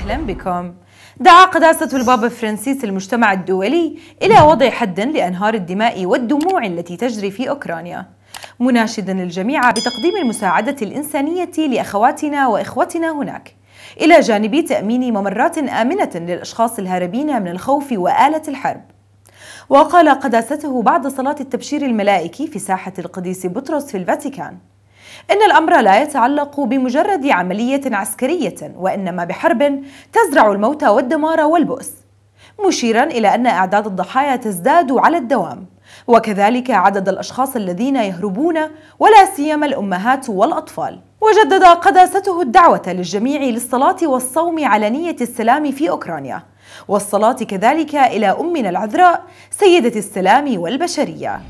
أهلا بكم. دعا قداسة البابا فرانسيس المجتمع الدولي إلى وضع حد لأنهار الدماء والدموع التي تجري في أوكرانيا. مناشدا الجميع بتقديم المساعدة الإنسانية لأخواتنا وإخوتنا هناك. إلى جانب تأمين ممرات آمنة للأشخاص الهاربين من الخوف وآلة الحرب. وقال قداسته بعد صلاة التبشير الملائكي في ساحة القديس بطرس في الفاتيكان إن الأمر لا يتعلق بمجرد عملية عسكرية وإنما بحرب تزرع الموت والدمار والبؤس مشيرا إلى أن أعداد الضحايا تزداد على الدوام. وكذلك عدد الأشخاص الذين يهربون ولا سيما الأمهات والأطفال. وجدد قداسته الدعوة للجميع للصلاة والصوم على نية السلام في أوكرانيا. والصلاة كذلك إلى أمنا العذراء سيدة السلام والبشرية.